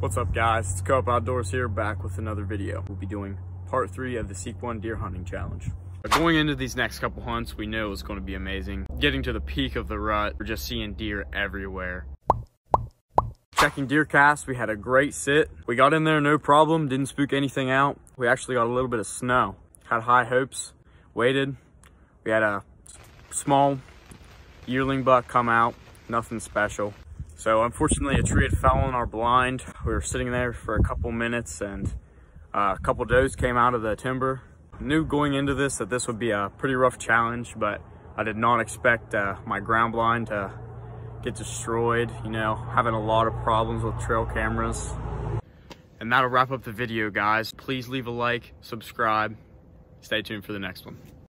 What's up guys, it's Co-op Outdoors here, back with another video. We'll be doing part three of the Seek One Deer Hunting Challenge. Going into these next couple hunts, we know it's going to be amazing. Getting to the peak of the rut, we're just seeing deer everywhere. Checking DeerCast, we had a great sit. We got in there no problem, didn't spook anything out. We actually got a little bit of snow. Had high hopes, waited. We had a small yearling buck come out, nothing special. So unfortunately a tree had fell on our blind. We were sitting there for a couple minutes and uh, a couple does came out of the timber. Knew going into this that this would be a pretty rough challenge, but I did not expect uh, my ground blind to get destroyed, you know, having a lot of problems with trail cameras. And that'll wrap up the video, guys. Please leave a like, subscribe. Stay tuned for the next one.